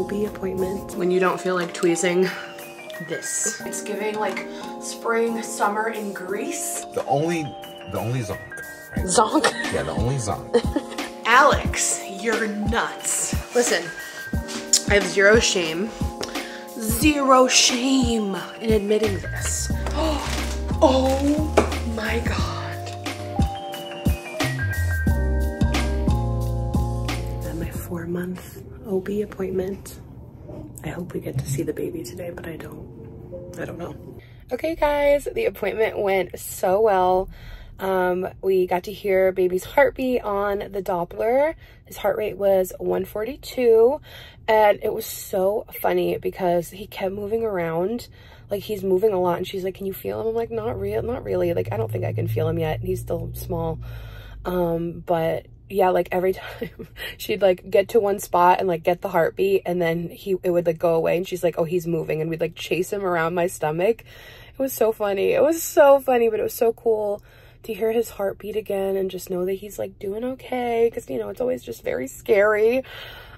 OB appointment. When you don't feel like tweezing, this. It's giving like spring, summer in Greece. The only, the only zonk. Right? Zonk. Yeah, the only zonk. Alex, you're nuts. Listen, I have zero shame, zero shame in admitting this. Oh my God. At my four month OB appointment. I hope we get to see the baby today, but I don't. I don't know. Okay guys, the appointment went so well. Um, we got to hear baby's heartbeat on the Doppler. His heart rate was 142 and it was so funny because he kept moving around. Like he's moving a lot and she's like, can you feel him? I'm like, not real, not really. Like, I don't think I can feel him yet. He's still small. Um, but yeah, like every time she'd like get to one spot and like get the heartbeat and then he, it would like go away and she's like, oh, he's moving. And we'd like chase him around my stomach. It was so funny. It was so funny, but it was so cool to hear his heartbeat again and just know that he's like doing okay because you know it's always just very scary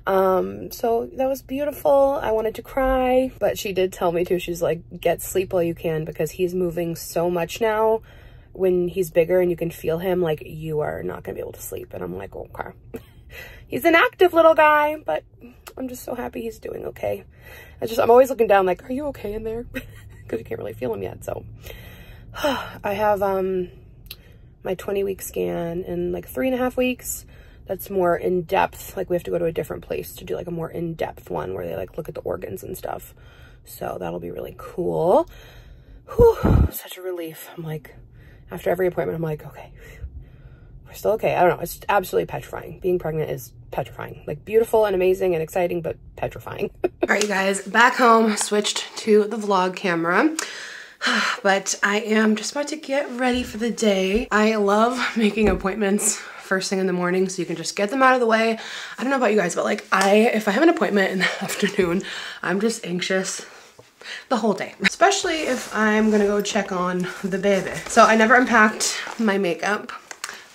um so that was beautiful i wanted to cry but she did tell me too she's like get sleep while you can because he's moving so much now when he's bigger and you can feel him like you are not gonna be able to sleep and i'm like okay he's an active little guy but i'm just so happy he's doing okay i just i'm always looking down like are you okay in there because you can't really feel him yet so i have um my 20 week scan in like three and a half weeks. That's more in depth. Like we have to go to a different place to do like a more in depth one where they like look at the organs and stuff. So that'll be really cool. Whew, such a relief. I'm like, after every appointment, I'm like, okay, we're still okay. I don't know. It's absolutely petrifying. Being pregnant is petrifying. Like beautiful and amazing and exciting, but petrifying. All right, you guys, back home, switched to the vlog camera. but I am just about to get ready for the day. I love making appointments first thing in the morning so you can just get them out of the way. I don't know about you guys, but like I, if I have an appointment in the afternoon, I'm just anxious the whole day, especially if I'm gonna go check on the baby. So I never unpacked my makeup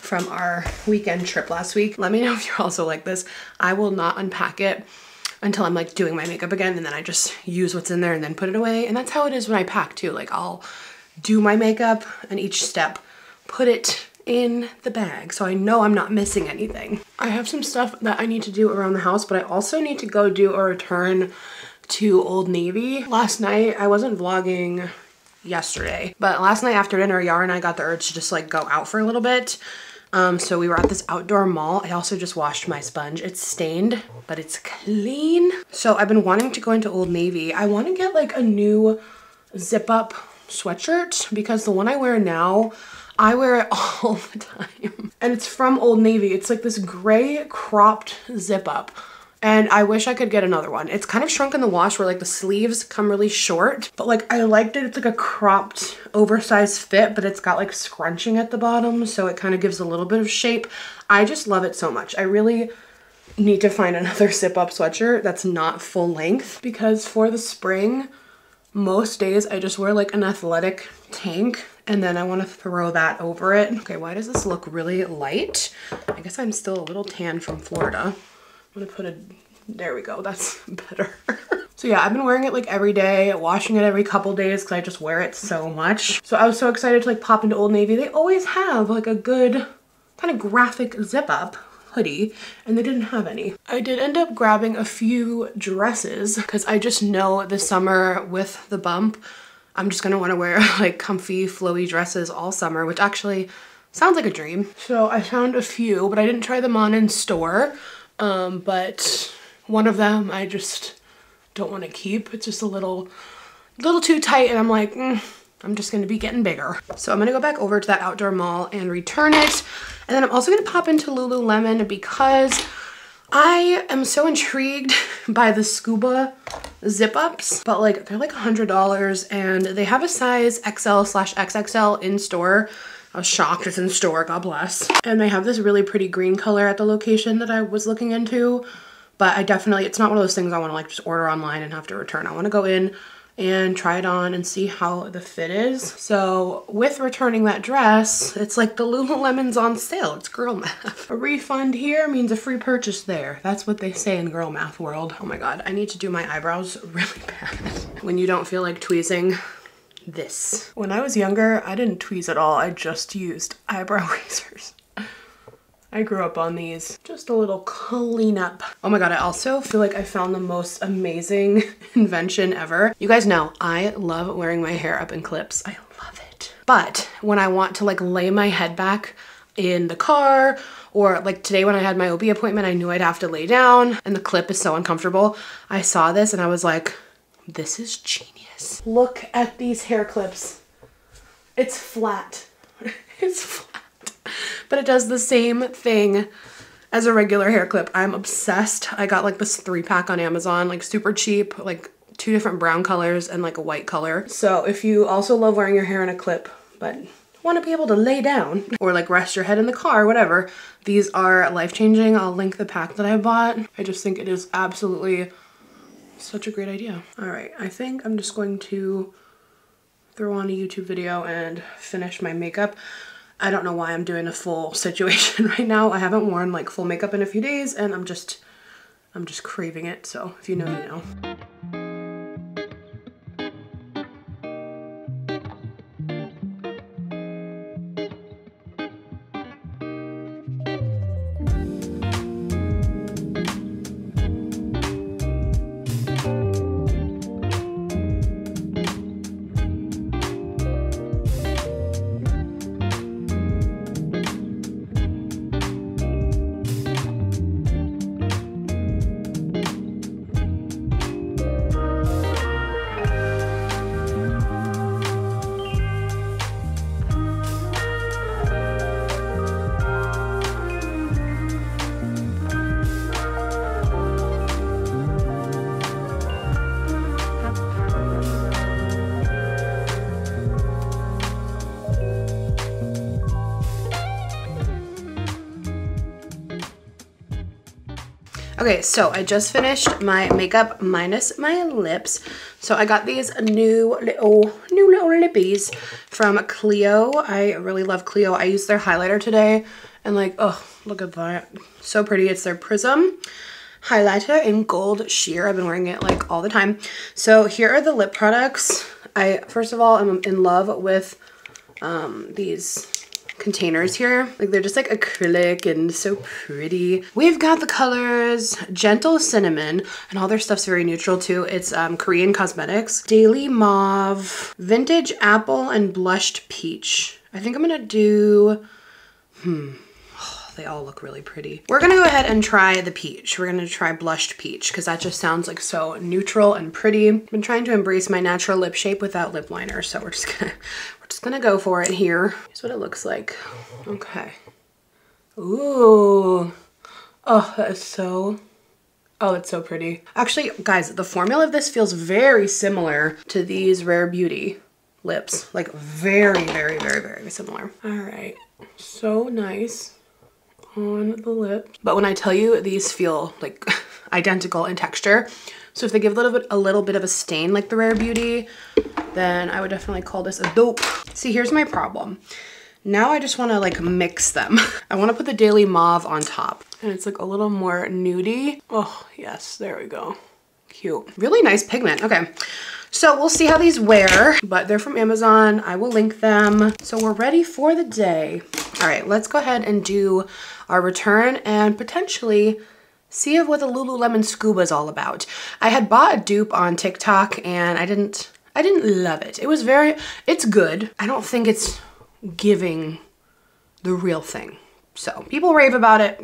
from our weekend trip last week. Let me know if you're also like this. I will not unpack it until I'm like doing my makeup again and then I just use what's in there and then put it away. And that's how it is when I pack too. Like I'll do my makeup and each step put it in the bag so I know I'm not missing anything. I have some stuff that I need to do around the house, but I also need to go do a return to Old Navy. Last night, I wasn't vlogging yesterday, but last night after dinner, Yara and I got the urge to just like go out for a little bit. Um, so we were at this outdoor mall. I also just washed my sponge. It's stained, but it's clean. So I've been wanting to go into Old Navy. I want to get like a new zip up sweatshirt because the one I wear now, I wear it all the time. And it's from Old Navy. It's like this gray cropped zip up. And I wish I could get another one. It's kind of shrunk in the wash where like the sleeves come really short, but like I liked it. It's like a cropped oversized fit, but it's got like scrunching at the bottom. So it kind of gives a little bit of shape. I just love it so much. I really need to find another zip up sweatshirt that's not full length because for the spring, most days I just wear like an athletic tank and then I want to throw that over it. Okay, why does this look really light? I guess I'm still a little tan from Florida. I'm gonna put a, there we go, that's better. so yeah, I've been wearing it like every day, washing it every couple days because I just wear it so much. So I was so excited to like pop into Old Navy. They always have like a good kind of graphic zip up hoodie and they didn't have any. I did end up grabbing a few dresses because I just know this summer with the bump, I'm just gonna wanna wear like comfy flowy dresses all summer, which actually sounds like a dream. So I found a few, but I didn't try them on in store. Um, but one of them I just don't want to keep. It's just a little, little too tight and I'm like, mm, I'm just gonna be getting bigger. So I'm gonna go back over to that outdoor mall and return it. And then I'm also gonna pop into Lululemon because I am so intrigued by the scuba zip ups, but like they're like $100 and they have a size XL slash XXL in store. I was shocked it's in store, God bless. And they have this really pretty green color at the location that I was looking into. But I definitely, it's not one of those things I want to like just order online and have to return. I want to go in and try it on and see how the fit is. So with returning that dress, it's like the Lululemon's on sale. It's girl math. A refund here means a free purchase there. That's what they say in girl math world. Oh my God, I need to do my eyebrows really bad. When you don't feel like tweezing, this. When I was younger, I didn't tweeze at all. I just used eyebrow razors. I grew up on these. Just a little cleanup. Oh my god, I also feel like I found the most amazing invention ever. You guys know I love wearing my hair up in clips. I love it. But when I want to like lay my head back in the car or like today when I had my OB appointment, I knew I'd have to lay down and the clip is so uncomfortable. I saw this and I was like, this is genius. Look at these hair clips. It's flat. it's flat but it does the same thing as a regular hair clip. I'm obsessed. I got like this three pack on Amazon, like super cheap, like two different brown colors and like a white color. So if you also love wearing your hair in a clip, but want to be able to lay down or like rest your head in the car, whatever, these are life-changing. I'll link the pack that I bought. I just think it is absolutely such a great idea. All right, I think I'm just going to throw on a YouTube video and finish my makeup. I don't know why I'm doing a full situation right now. I haven't worn like full makeup in a few days and I'm just, I'm just craving it. So if you know, you know. Okay, so I just finished my makeup minus my lips. So I got these new little, new little lippies from Clio. I really love Clio. I used their highlighter today and like, oh, look at that. So pretty. It's their Prism highlighter in gold sheer. I've been wearing it like all the time. So here are the lip products. I, first of all, I'm in love with um, these containers here. Like they're just like acrylic and so pretty. We've got the colors Gentle Cinnamon and all their stuff's very neutral too. It's um, Korean Cosmetics. Daily Mauve, Vintage Apple and Blushed Peach. I think I'm gonna do, hmm, they all look really pretty. We're gonna go ahead and try the peach. We're gonna try blushed peach because that just sounds like so neutral and pretty. I've been trying to embrace my natural lip shape without lip liner, so we're just gonna just gonna go for it here. Here's what it looks like. Okay. Ooh. Oh, that is so Oh, it's so pretty. Actually, guys, the formula of this feels very similar to these Rare Beauty lips. Like very, very, very, very similar. All right, so nice on the lips. But when I tell you these feel like identical in texture, so if they give a little bit, a little bit of a stain like the Rare Beauty, then I would definitely call this a dope. See, here's my problem. Now I just wanna like mix them. I wanna put the Daily Mauve on top and it's like a little more nudie. Oh yes, there we go. Cute. Really nice pigment, okay. So we'll see how these wear, but they're from Amazon. I will link them. So we're ready for the day. All right, let's go ahead and do our return and potentially see what the Lululemon Scuba is all about. I had bought a dupe on TikTok and I didn't, I didn't love it. It was very, it's good. I don't think it's giving the real thing. So people rave about it.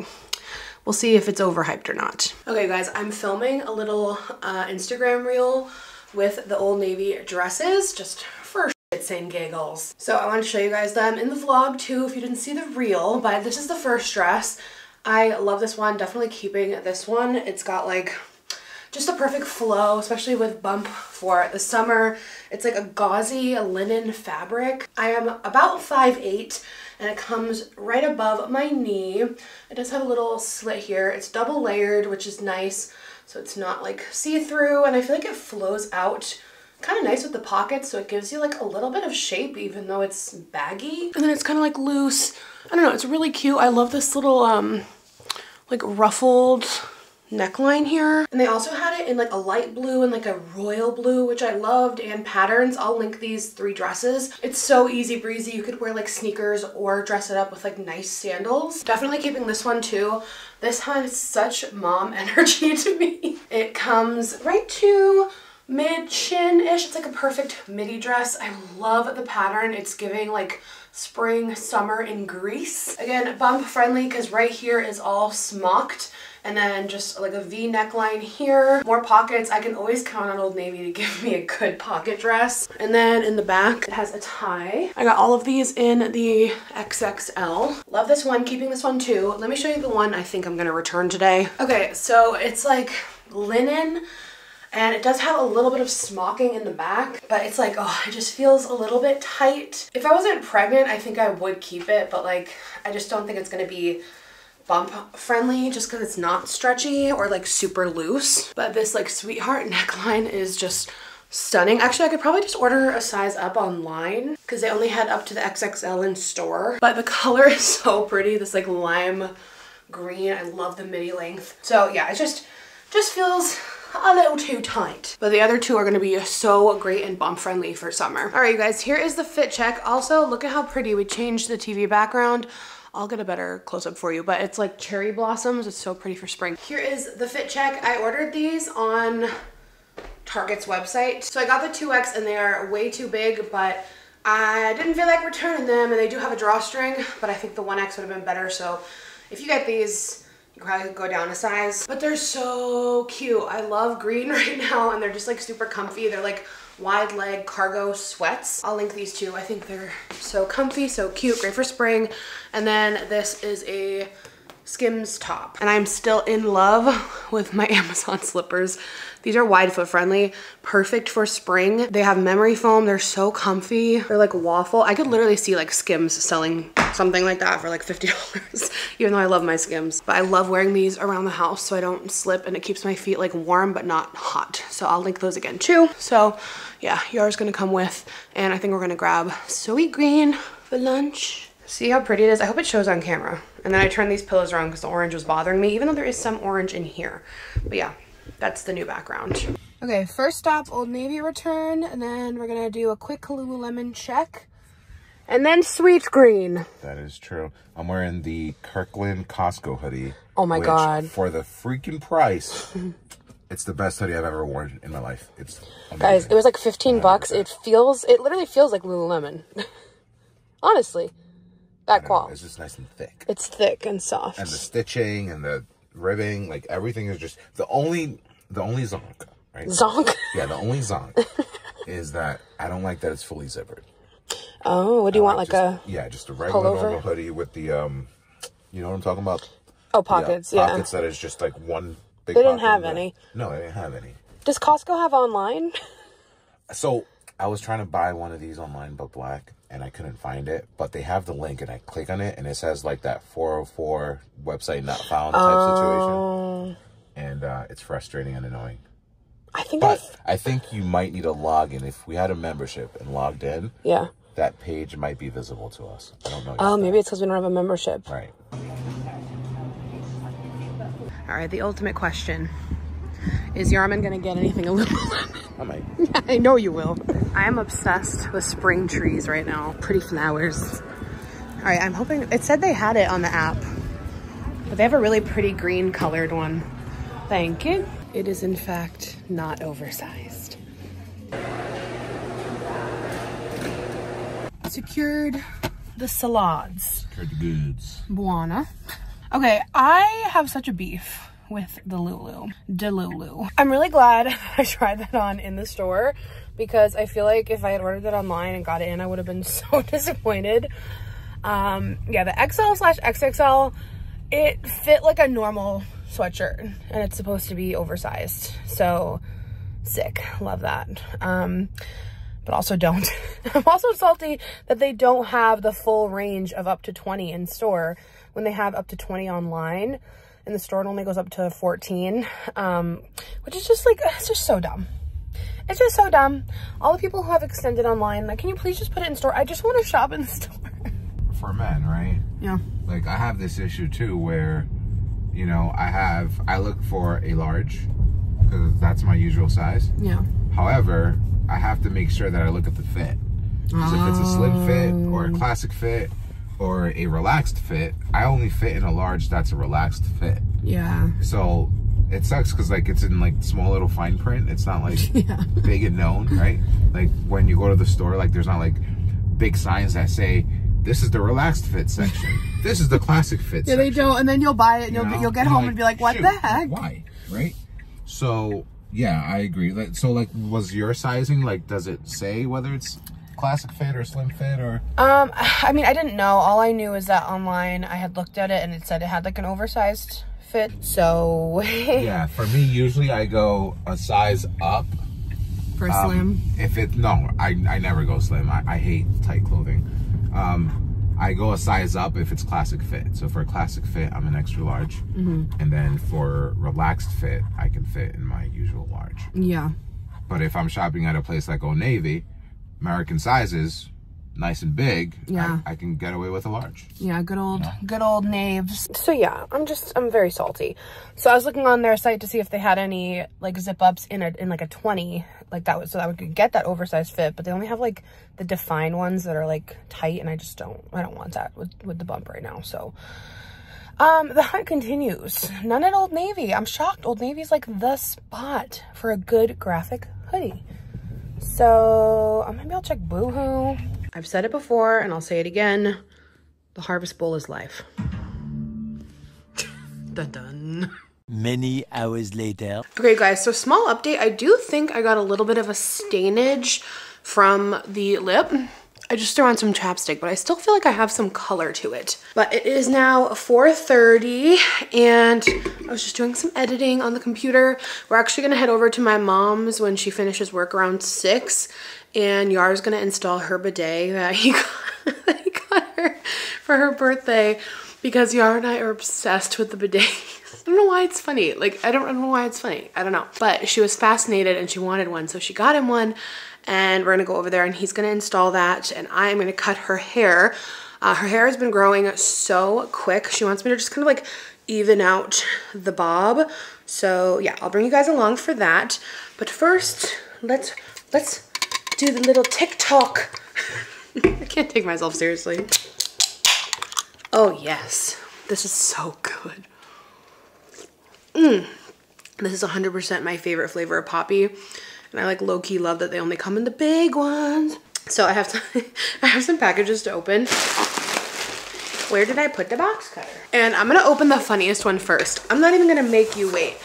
We'll see if it's overhyped or not. Okay guys, I'm filming a little uh, Instagram reel with the Old Navy dresses just for same giggles. So I want to show you guys them in the vlog too if you didn't see the reel, but this is the first dress. I love this one, definitely keeping this one. It's got like just a perfect flow, especially with bump for the summer. It's like a gauzy linen fabric. I am about 5'8", and it comes right above my knee. It does have a little slit here. It's double layered, which is nice. So it's not like see-through and I feel like it flows out kind of nice with the pockets so it gives you like a little bit of shape even though it's baggy. And then it's kind of like loose. I don't know, it's really cute. I love this little um like ruffled neckline here. And they also had it in like a light blue and like a royal blue, which I loved, and patterns. I'll link these three dresses. It's so easy breezy. You could wear like sneakers or dress it up with like nice sandals. Definitely keeping this one too. This has such mom energy to me. It comes right to mid chin-ish. It's like a perfect midi dress. I love the pattern. It's giving like spring, summer in Greece. Again, bump friendly because right here is all smocked and then just like a V neckline here. More pockets. I can always count on Old Navy to give me a good pocket dress. And then in the back, it has a tie. I got all of these in the XXL. Love this one, keeping this one too. Let me show you the one I think I'm gonna return today. Okay, so it's like linen and it does have a little bit of smocking in the back, but it's like, oh, it just feels a little bit tight. If I wasn't pregnant, I think I would keep it, but like, I just don't think it's gonna be bump friendly just because it's not stretchy or like super loose. But this like sweetheart neckline is just stunning. Actually, I could probably just order a size up online because they only had up to the XXL in store. But the color is so pretty, this like lime green. I love the midi length. So yeah, it just, just feels a little too tight. But the other two are gonna be so great and bump friendly for summer. All right, you guys, here is the fit check. Also, look at how pretty we changed the TV background. I'll get a better close-up for you, but it's like cherry blossoms. It's so pretty for spring. Here is the fit check. I ordered these on Target's website. So I got the 2X and they are way too big, but I didn't feel like returning them and they do have a drawstring, but I think the 1X would have been better. So if you get these, probably go down a size, but they're so cute. I love green right now and they're just like super comfy. They're like wide leg cargo sweats. I'll link these two. I think they're so comfy, so cute, great for spring. And then this is a Skims top. And I'm still in love with my Amazon slippers. These are wide foot friendly, perfect for spring. They have memory foam. They're so comfy. They're like waffle. I could literally see like Skims selling something like that for like $50, even though I love my Skims. But I love wearing these around the house so I don't slip and it keeps my feet like warm but not hot. So I'll link those again too. So yeah, yours gonna come with. And I think we're gonna grab Sweetgreen for lunch. See how pretty it is? I hope it shows on camera. And then I turned these pillows around because the orange was bothering me, even though there is some orange in here. But yeah, that's the new background. Okay, first stop, Old Navy return, and then we're gonna do a quick Lululemon check. And then Sweetgreen. That is true. I'm wearing the Kirkland Costco hoodie. Oh my God. For the freaking price, it's the best hoodie I've ever worn in my life. It's amazing. Guys, it was like 15 bucks. It feels, it literally feels like Lululemon. Honestly. That qual. It's just nice and thick. It's thick and soft. And the stitching and the ribbing, like everything is just the only the only zonk, right? Zonk? Yeah, the only zonk is that I don't like that it's fully zippered. Oh, what do you want? just, like a yeah, just a regular pullover? normal hoodie with the um, you know what I'm talking about? oh pockets? Yeah. pockets that is just like one big. They didn't have any. No, they didn't have any. Does Costco have online? So I was trying to buy one of these online, but black, and I couldn't find it. But they have the link, and I click on it, and it says like that 404 website not found type Oh. situation, and uh, it's frustrating and annoying. I think I. But I think you might need a login. If we had a membership and logged in, Yeah. that page might be visible to us. I don't know. Oh, yet. maybe it's because we don't have a membership. Right. All right, the ultimate question. Is Yarman gonna get anything Lululemon? I might. I know you will. I am obsessed with spring trees right now. Pretty flowers. All right, I'm hoping, it said they had it on the app, but they have a really pretty green colored one. Thank you. It is in fact not oversized. Secured the salads. Heard the goods. Buona. Okay, I have such a beef with the Lulu, Delulu. I'm really glad I tried that on in the store because I feel like if I had ordered it online and got it in, I would have been so disappointed. Um, yeah, the XL slash XXL, it fit like a normal sweatshirt and it's supposed to be oversized. So sick, love that. Um, but also don't. I'm also salty that they don't have the full range of up to 20 in store when they have up to 20 online. In the store, it only goes up to 14, um, which is just like, it's just so dumb. It's just so dumb. All the people who have extended online, like, can you please just put it in store? I just want to shop in the store. For men, right? Yeah. Like I have this issue too where, you know, I have, I look for a large because that's my usual size. Yeah. However, I have to make sure that I look at the fit. Because if it's a slim fit or a classic fit or a relaxed fit, I only fit in a large that's a relaxed fit. Yeah. So it sucks because like it's in like small little fine print. It's not like Yeah. big and known, right? Like when you go to the store, like there's not like big signs that say this is the relaxed fit section. this is the classic fit Yeah, section. they don't, and then you'll buy it, and you'll you know? you'll get You're home and be like, "What "Shoot, the heck?" Why? Right? So yeah, I agree. Like, so like, was your sizing like? Does it say whether it's classic fit or slim fit or? Um, I mean, I didn't know. All I knew is that online I had looked at it and it said it had like an oversized fit. So Yeah, for me, usually I go a size up. for Um, slim, If it no, I I never go slim. I, I hate tight clothing. Um, I go a size up if it's classic fit. So for a classic fit, I'm an extra large, Mm-hmm. and then for relaxed fit, I can fit in my usual large. yeah, But if I'm shopping at a place like Old Navy, American sizes, nice and big, Yeah. I, I can get away with a large. yeah, good old, good old knaves. So yeah, I'm just, I'm very salty. So I was looking on their site to see if they had any like zip ups in a in like a 20, like that was so that we could get that oversized fit. But they only have like the defined ones that are like tight, and I just don't, I don't want that with with the bump right now. So. Um, the hunt continues. None at Old Navy. I'm shocked. Old Navy's like the spot for a good graphic hoodie. So uh, maybe I'll check Boohoo. I've said it before and I'll say it again. The Harvest Bowl is life. dun dun. Many hours later. Okay, guys, so small update. I do think I got a little bit of a stainage from the lip. I just threw on some chapstick, but I still feel like I have some color to it. But it is now 4.30 and I was just doing some editing on the computer. We're actually gonna head over to my mom's when she finishes work around six and Yar's gonna install her bidet that he got, that he got her for her birthday because Yara and I are obsessed with the bidet. I don't know why it's funny. Like, I don't, I don't know why it's funny. I don't know. But she was fascinated and she wanted one. So she got him one and we're to go over there and he's to install that. And I'm to cut her hair. Uh, her hair has been growing so quick. She wants me to just kind of like even out the bob. So yeah, I'll bring you guys along for that. But first, let's, let's do the little TikTok. I can't take myself seriously. Oh yes, this is so good. Mmm, this is 100% my favorite flavor of Poppi. And I like low-key love that they only come in the big ones. So I have to, I have some packages to open. Where did I put the box cutter? And I'm gonna open the funniest one first. I'm not even gonna make you wait.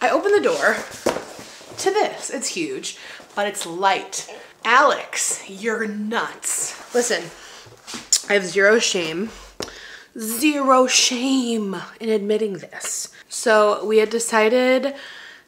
I open the door to this. It's huge, but it's light. Alex, you're nuts. Listen, I have zero shame, zero shame in admitting this. So we had decided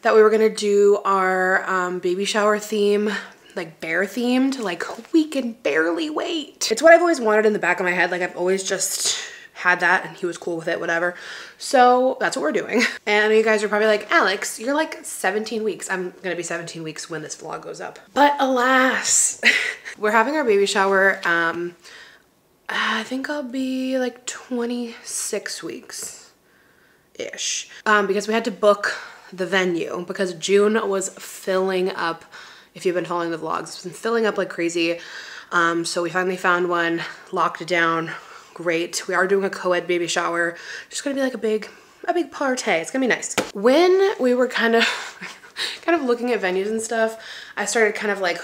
that we were gonna do our um, baby shower theme like bear themed, like we can barely wait. It's what I've always wanted in the back of my head. Like I've always just had that and he was cool with it, whatever. So that's what we're doing. And you guys are probably like, Alex, you're like 17 weeks. I'm gonna be 17 weeks when this vlog goes up. But alas, we're having our baby shower. Um, I think I'll be like 26 weeks ish. Um, because we had to book the venue because June was filling up. If you've been following the vlogs, it's been filling up like crazy. Um, so we finally found one, locked it down. Great. We are doing a co-ed baby shower. Just gonna be like a big, a big party. It's gonna be nice. When we were kind of, kind of looking at venues and stuff, I started kind of like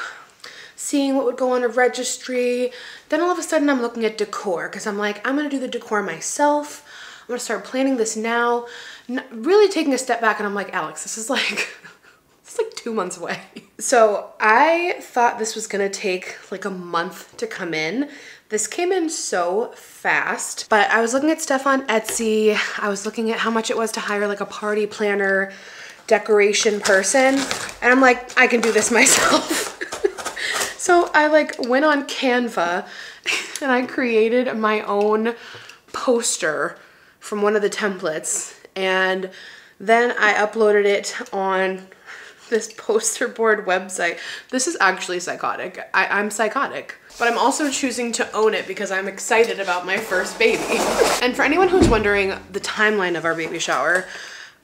seeing what would go on a registry. Then all of a sudden I'm looking at decor because I'm like, I'm gonna do the decor myself. I'm gonna start planning this now. Really taking a step back and I'm like, Alex, this is like, it's like two months away. So I thought this was gonna take like a month to come in. This came in so fast, but I was looking at stuff on Etsy. I was looking at how much it was to hire like a party planner, decoration person. And I'm like, I can do this myself. so I like went on Canva and I created my own poster from one of the templates. And then I uploaded it on this poster board website. This is actually psychotic. I, I'm psychotic. But I'm also choosing to own it because I'm excited about my first baby. and for anyone who's wondering the timeline of our baby shower,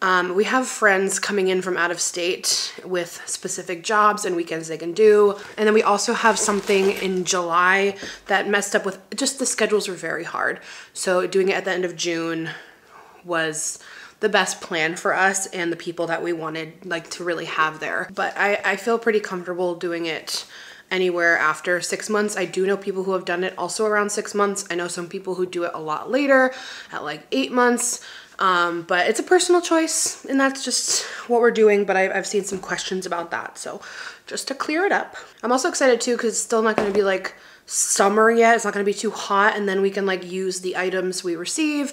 um, we have friends coming in from out of state with specific jobs and weekends they can do. And then we also have something in July that messed up with just the schedules were very hard. So doing it at the end of June was the best plan for us and the people that we wanted like to really have there. But I, I feel pretty comfortable doing it anywhere after six months. I do know people who have done it also around six months. I know some people who do it a lot later at like eight months. Um, but it's a personal choice and that's just what we're doing. But I, I've seen some questions about that. So just to clear it up. I'm also excited too because it's still not going to be like summer yet. It's not going to be too hot and then we can like use the items we receive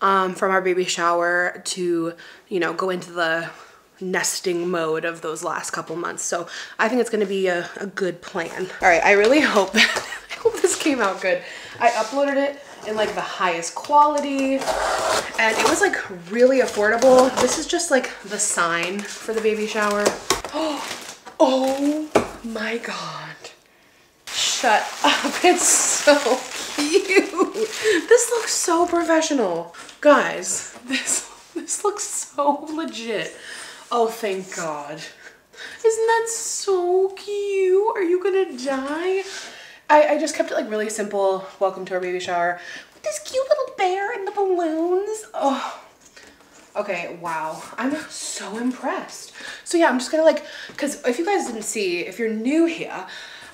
um, from our baby shower to, you know, go into the nesting mode of those last couple months. So I think it's gonna be a, a good plan. All right, I really hope, I hope this came out good. I uploaded it in like the highest quality and it was like really affordable. This is just like the sign for the baby shower. Oh, my God. Shut up, it's so cute. This looks so professional. Guys, this, this looks so legit. Oh, thank God. Isn't that so cute? Are you gonna die? I, I just kept it like really simple. Welcome to our baby shower. With this cute little bear and the balloons. Oh, okay, wow. I'm so impressed. So yeah, I'm just gonna like, cause if you guys didn't see, if you're new here,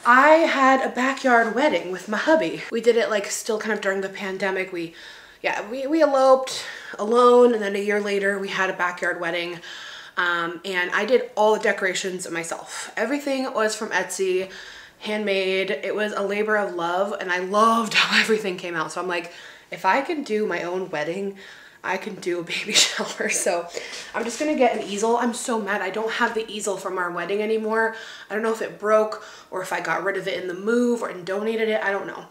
I had a backyard wedding with my hubby. We did it like still kind of during the pandemic. We, yeah, we, we eloped alone and then a year later we had a backyard wedding. Um, and I did all the decorations myself. Everything was from Etsy, handmade. It was a labor of love and I loved how everything came out. So I'm like, if I can do my own wedding, I can do a baby shower. So I'm just gonna get an easel. I'm so mad I don't have the easel from our wedding anymore. I don't know if it broke or if I got rid of it in the move or and donated it. I don't know.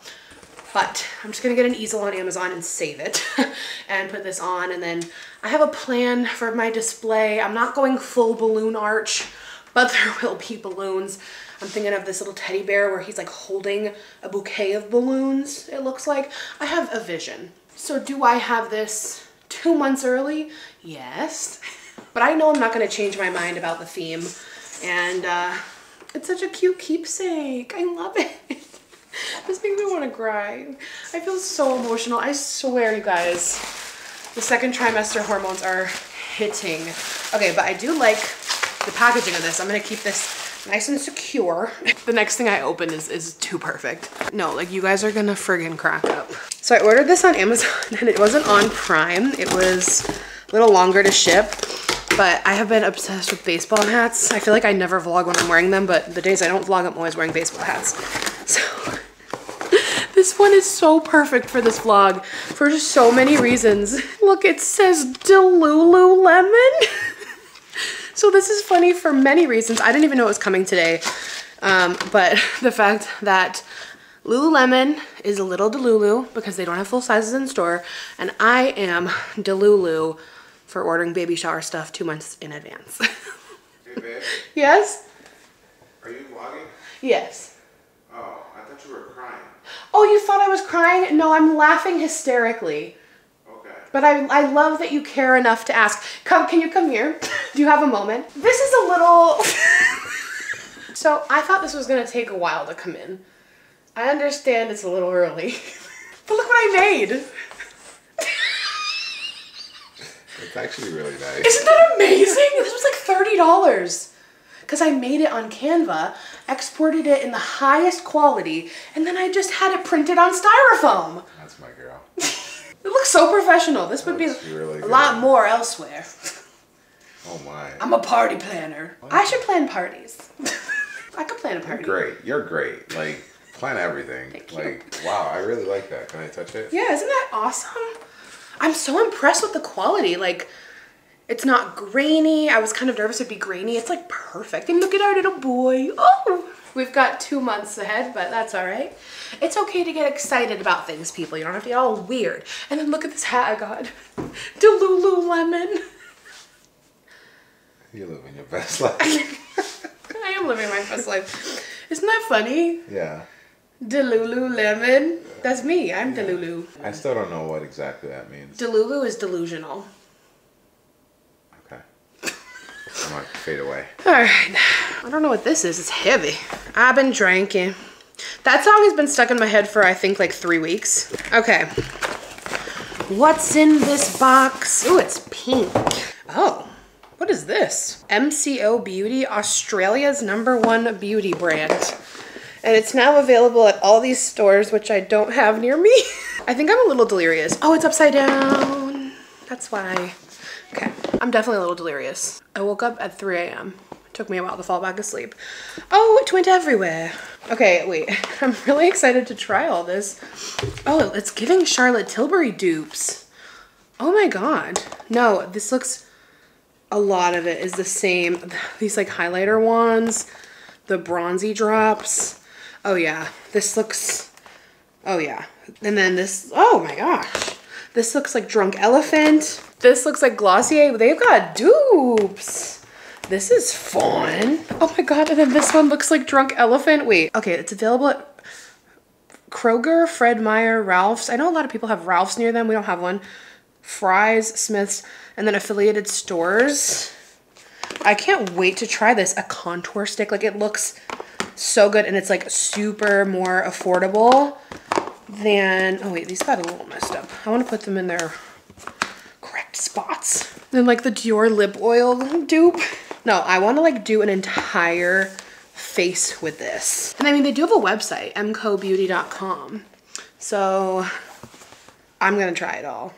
But I'm just gonna get an easel on Amazon and save it and put this on. And then I have a plan for my display. I'm not going full balloon arch, but there will be balloons. I'm thinking of this little teddy bear where he's like holding a bouquet of balloons, it looks like. I have a vision. So do I have this two months early? Yes. But I know I'm not gonna change my mind about the theme. And uh, it's such a cute keepsake. I love it. This makes me want to cry. I feel so emotional. I swear, you guys, the second trimester hormones are hitting. Okay, but I do like the packaging of this. I'm gonna keep this nice and secure. The next thing I open is, is too perfect. No, like you guys are gonna friggin' crack up. So I ordered this on Amazon and it wasn't on Prime. It was a little longer to ship, but I have been obsessed with baseball hats. I feel like I never vlog when I'm wearing them, but the days I don't vlog, I'm always wearing baseball hats. So this one is so perfect for this vlog for so many reasons. Look, it says Delulu Lemon. so this is funny for many reasons. I didn't even know it was coming today. Um, but the fact that Lululemon is a little Delulu because they don't have full sizes in store. And I am Delulu for ordering baby shower stuff two months in advance. Hey, yes? are you vlogging? Yes. Oh, I thought you were crying. Oh, you thought I was crying? No, I'm laughing hysterically. Okay. But I, I love that you care enough to ask. Come, can you come here? Do you have a moment? This is a little... so I thought this was gonna take a while to come in. I understand it's a little early. but look what I made. It's actually really nice. Isn't that amazing? This was like $30. Because I made it on Canva, exported it in the highest quality, and then I just had it printed on styrofoam. That's my girl. It looks so professional. This would be really a good. lot more elsewhere. Oh my. I'm a party planner. I should plan parties. I could plan a party. great. You're great. Like plan everything. Thank you. like wow, I really like that. Can I touch it? Yeah, isn't that awesome? I'm so impressed with the quality. Like, it's not grainy. I was kind of nervous it'd be grainy. It's like perfect. And look at our little boy. Oh, we've got two months ahead, but that's all right. It's okay to get excited about things, people. You don't have to get all weird. And then look at this hat I got. Delulu lemon. You're living your best life. I am living my best life. Isn't that funny? yeah. Delulu lemon. That's me. I'm Delulu. I still don't know what exactly that means. Delulu is delusional. Okay. I might fade away. All right. I don't know what this is. It's heavy. I've been drinking. That song has been stuck in my head for I think like three weeks. Okay. What's in this box? Oh, it's pink. Oh, what is this? MCO Beauty, Australia's number one beauty brand. And it's now available at all these stores, which I don't have near me. I think I'm a little delirious. Oh, it's upside down. That's why. Okay, I'm definitely a little delirious. I woke up at 3 a.m. Took me a while to fall back asleep. Oh, it went everywhere. Okay, wait. I'm really excited to try all this. Oh, it's giving Charlotte Tilbury dupes. Oh my god. No, this looks... A lot of it is the same. These like highlighter wands. The bronzy drops. Oh yeah, this looks... Oh yeah. And then this... Oh my gosh. This looks like Drunk Elephant. This looks like Glossier. They've got dupes. This is fun. Oh my god, and then this one looks like Drunk Elephant. Wait, okay, it's available at Kroger, Fred Meyer, Ralph's. I know a lot of people have Ralph's near them. We don't have one. Fry's, Smith's, and then affiliated stores. I can't wait to try this. A contour stick. Like it looks so good and it's like super more affordable than, oh wait, these got a little messed up. I want to put them in correct spots. Then like the Dior lip oil dupe. No, I want to like do an entire face with this. And I mean, they do have a website, mcobeauty.com. So I'm going to try it all.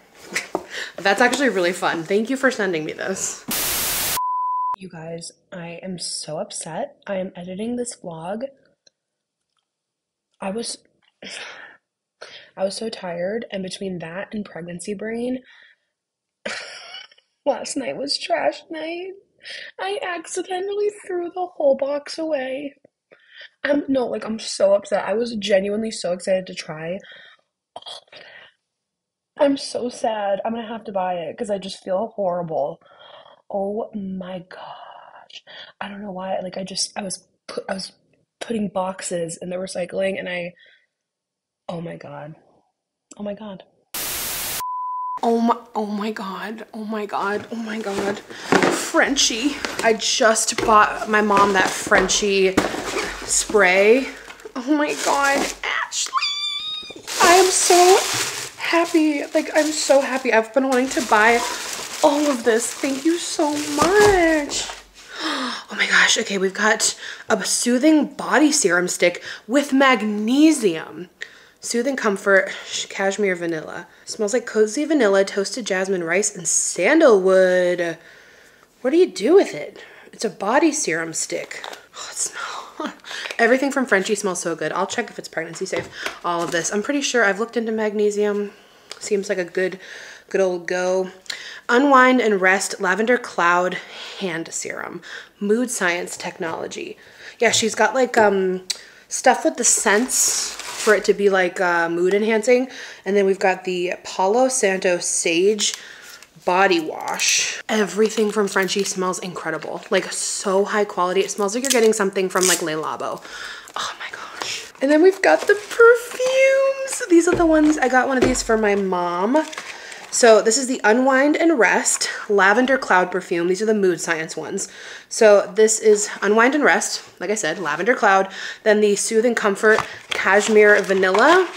That's actually really fun. Thank you for sending me this. You guys, I am so upset. I am editing this vlog. I was I was so tired and between that and pregnancy brain last night was trash night. I accidentally threw the whole box away. I'm no, like I'm so upset. I was genuinely so excited to try. I'm so sad. I'm gonna have to buy it because I just feel horrible. Oh my gosh. I don't know why. Like I just I was put I was putting boxes in the recycling and I oh my god. Oh my god. Oh my oh my god. Oh my god. Oh my god. Frenshe. I just bought my mom that Frenshe spray. Oh my god. Ashley. I am so happy. Like I'm so happy. I've been wanting to buy all of this. Thank you so much. Oh my gosh. Okay, we've got a soothing body serum stick with magnesium. Soothing Comfort Cashmere Vanilla. Smells like cozy vanilla, toasted jasmine rice, and sandalwood. What do you do with it? It's a body serum stick. Oh, it smells. Everything from Frenshe smells so good. I'll check if it's pregnancy safe. All of this. I'm pretty sure I've looked into magnesium. Seems like a good, good old go. Unwind and Rest Lavender Cloud Hand Serum. Mood Science Technology. Yeah, she's got like um stuff with the scents for it to be like uh, mood enhancing. And then we've got the Palo Santo Sage body wash. Everything from Frenshe smells incredible. Like so high quality. It smells like you're getting something from like Le Labo. Oh my gosh. And then we've got the perfumes. These are the ones, I got one of these for my mom. So this is the Unwind and Rest Lavender Cloud Perfume. These are the Mood Science ones. So this is Unwind and Rest, like I said, Lavender Cloud. Then the Soothing Comfort Cashmere Vanilla.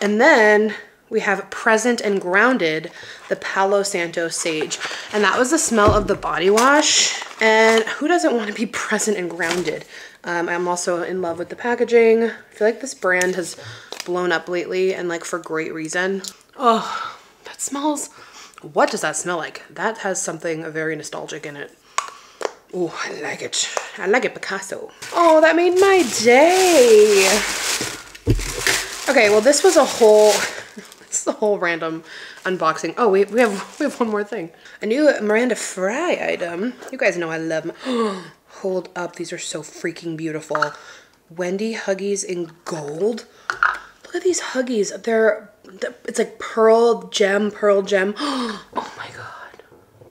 And then we have Present and Grounded, the Palo Santo Sage. And that was the smell of the body wash. And who doesn't want to be present and grounded? Um, I'm also in love with the packaging. I feel like this brand has blown up lately and like for great reason. Oh, that smells, what does that smell like? That has something very nostalgic in it. Oh, I like it. I like it, Picasso. Oh, that made my day. Okay, well, this was a whole, this is a whole random unboxing. Oh, we, we have we have one more thing. A new Miranda Frye item. You guys know I love, my, hold up, these are so freaking beautiful. Wendy Huggies in gold. At these Huggies. They're, it's like pearl gem, pearl gem. Oh my God.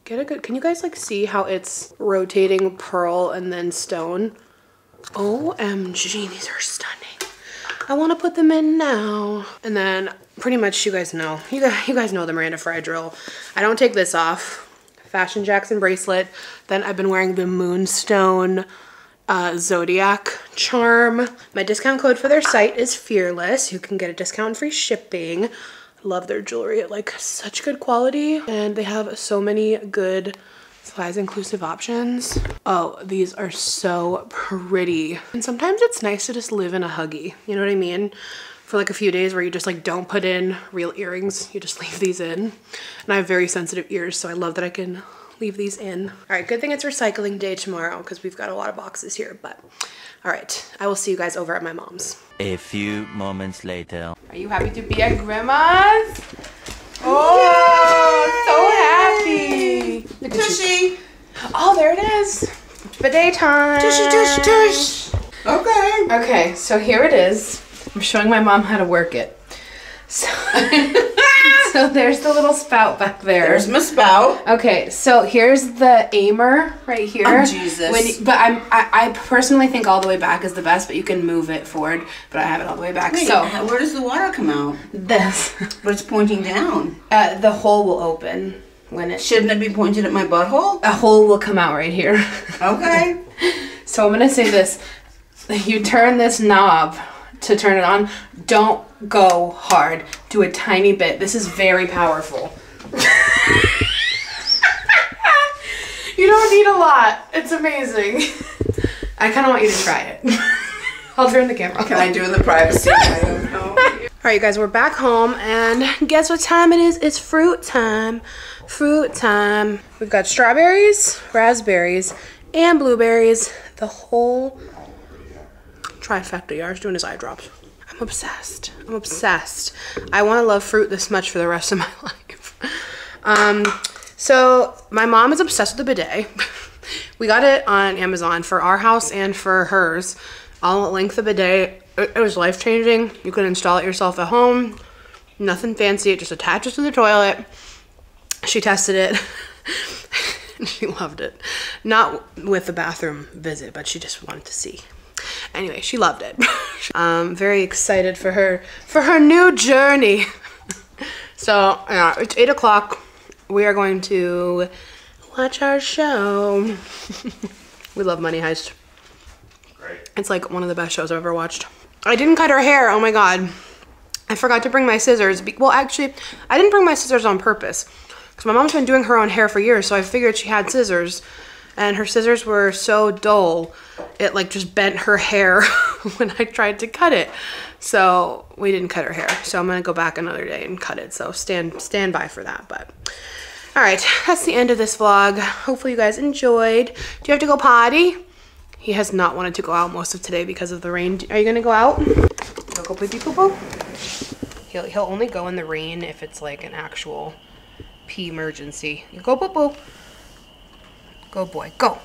get a good, can you guys like see how it's rotating pearl and then stone? OMG, these are stunning. I want to put them in now. And then pretty much you guys know, you guys, you guys know the Miranda Frye drill. I don't take this off. Fashion Jackson bracelet. Then I've been wearing the Moonstone uh, Zodiac charm. My discount code for their site is Fearless. You can get a discount free shipping. Love their jewelry like such good quality and they have so many good size inclusive options. Oh, these are so pretty. And sometimes it's nice to just live in a huggy. You know what I mean? For like a few days where you just like don't put in real earrings. You just leave these in. And I have very sensitive ears, so I love that I can leave these in. All right, good thing it's recycling day tomorrow because we've got a lot of boxes here, but all right, I will see you guys over at my mom's. A few moments later. Are you happy to be at grandma's? Oh, so happy. Look at you. Oh, there it is. Bidet time. Tushy, tush, tush. Okay. Okay, so here it is. I'm showing my mom how to work it. So, so there's the little spout back there. There's my spout. Okay, so here's the aimer right here. Oh, Jesus. When but I'm, I, I personally think all the way back is the best, but you can move it forward. But I have it all the way back. Wait, so where does the water come out? this, But it's pointing down. uh, the hole will open when it. Shouldn't it be pointed at my butthole? A hole will come out right here. Okay. So I'm gonna say this: you turn this knob to turn it on. Don't go hard. Do a tiny bit. This is very powerful. you don't need a lot. It's amazing. I kind of want you to try it. I'll turn the camera. Can I do in the privacy? I don't know. All right, you guys, we're back home, and guess what time it is? It's fruit time. Fruit time. We've got strawberries, raspberries, and blueberries. The whole trifecta. Yar's doing his eye drops. I'm obsessed. I'm obsessed. I want to love fruit this much for the rest of my life. Um, so my mom is obsessed with the bidet. we got it on Amazon for our house and for hers. I'll link the bidet. It, it was life changing. You can install it yourself at home. Nothing fancy. It just attaches to the toilet. She tested it. she loved it. Not with the bathroom visit, but she just wanted to see. Anyway, she loved it. um, very excited for her for her new journey. so yeah, it's eight o'clock. We are going to watch our show. we love Money Heist. Great. It's like one of the best shows I've ever watched. I didn't cut her hair. Oh my god. I forgot to bring my scissors. Well, actually, I didn't bring my scissors on purpose. Because my mom's been doing her own hair for years, so I figured she had scissors. And her scissors were so dull, it like just bent her hair when I tried to cut it. So we didn't cut her hair. So I'm gonna go back another day and cut it. So stand stand by for that. But all right, that's the end of this vlog. Hopefully you guys enjoyed. Do you have to go potty? He has not wanted to go out most of today because of the rain. Are you gonna go out? Go go pee pee poo. He'll he'll only go in the rain if it's like an actual pee emergency. You go poo poo. Go boy, go.